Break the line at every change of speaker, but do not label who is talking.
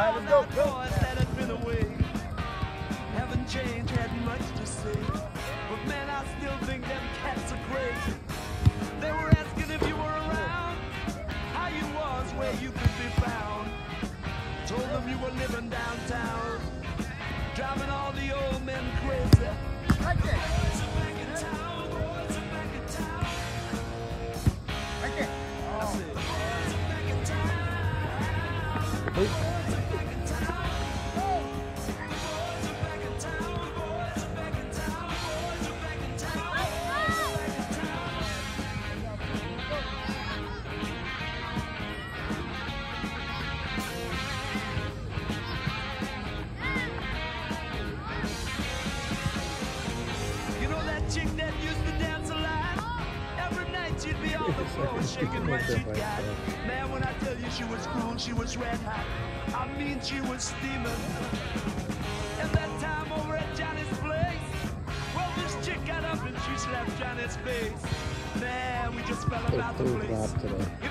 right, let's go, go. that had been away. Haven't changed, had much to say. But man, I still think them cats are crazy. They were asking if you were around, how you was, where you could be found. Told them you were living driving all the old men crazy.
Hey.
Chick that used to dance a lot? Every night she'd be on the floor shaking what she got. Man, when I tell you she was cool, she was red hot. I mean, she was steaming. And that time over at Johnny's place, well, this chick got up and she slapped Johnny's face. Man, we just fell about the
place.